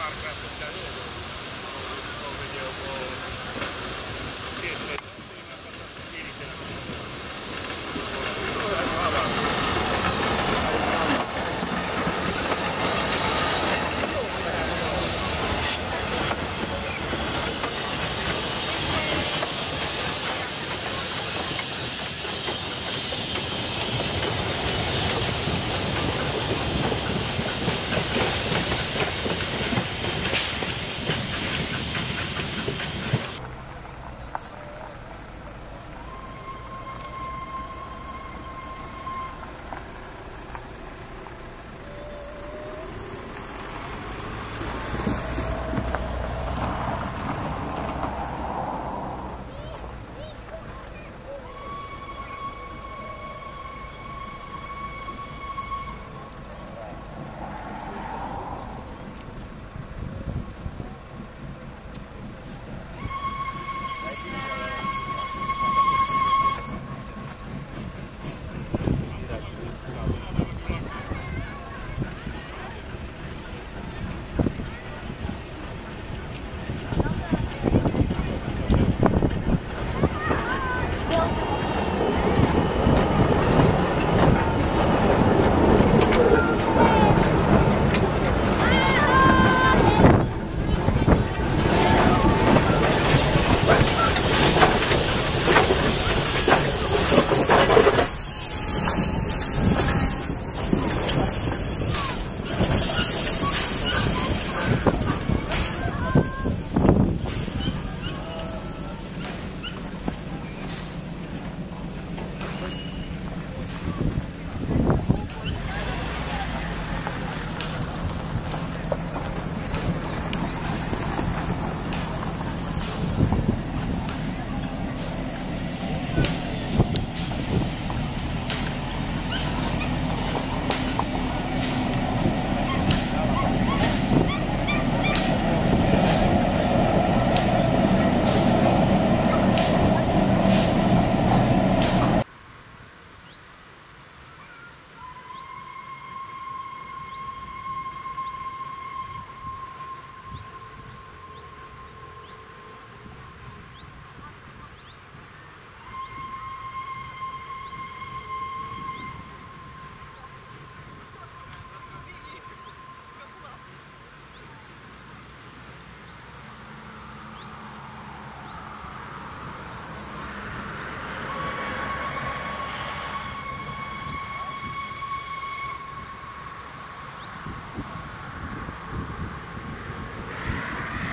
marca speciale dove video